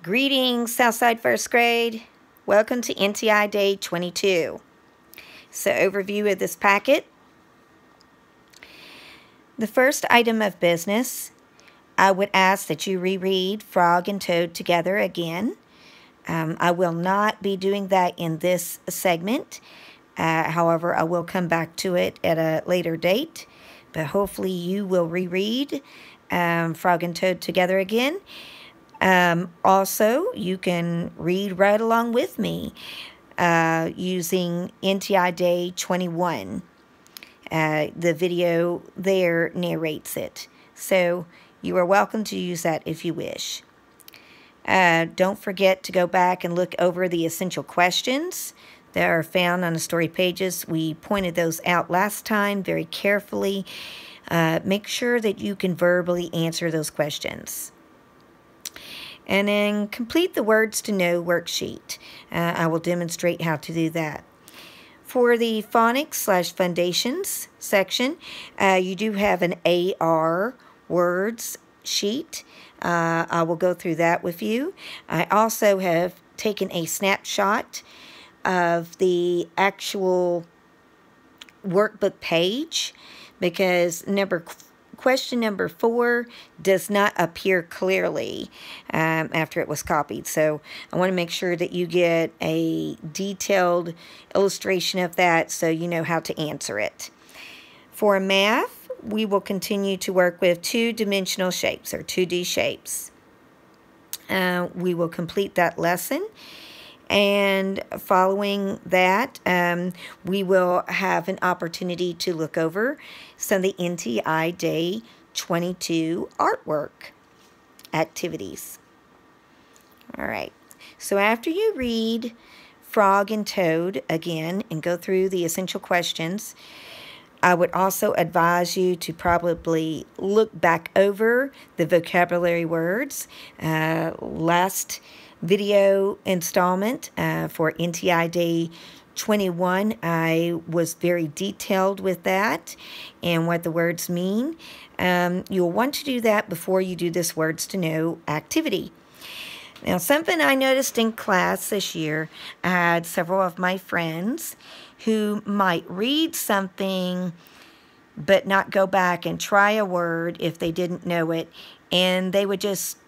Greetings, Southside First Grade. Welcome to NTI Day 22. So, overview of this packet. The first item of business, I would ask that you reread Frog and Toad together again. Um, I will not be doing that in this segment. Uh, however, I will come back to it at a later date. But hopefully, you will reread um, Frog and Toad together again. Um, also, you can read right along with me uh, using NTI Day 21. Uh, the video there narrates it. So you are welcome to use that if you wish. Uh, don't forget to go back and look over the essential questions that are found on the story pages. We pointed those out last time very carefully. Uh, make sure that you can verbally answer those questions and then complete the words to know worksheet. Uh, I will demonstrate how to do that. For the phonics slash foundations section, uh, you do have an AR words sheet. Uh, I will go through that with you. I also have taken a snapshot of the actual workbook page because number question number four does not appear clearly um, after it was copied. So I want to make sure that you get a detailed illustration of that so you know how to answer it. For math, we will continue to work with two-dimensional shapes or 2D shapes. Uh, we will complete that lesson and following that, um, we will have an opportunity to look over some of the NTI Day 22 artwork activities. All right, so after you read Frog and Toad again and go through the essential questions, I would also advise you to probably look back over the vocabulary words. Uh, last video installment uh, for NTI Day 21. I was very detailed with that and what the words mean. Um, you'll want to do that before you do this words to know activity. Now, something I noticed in class this year, I had several of my friends who might read something but not go back and try a word if they didn't know it, and they would just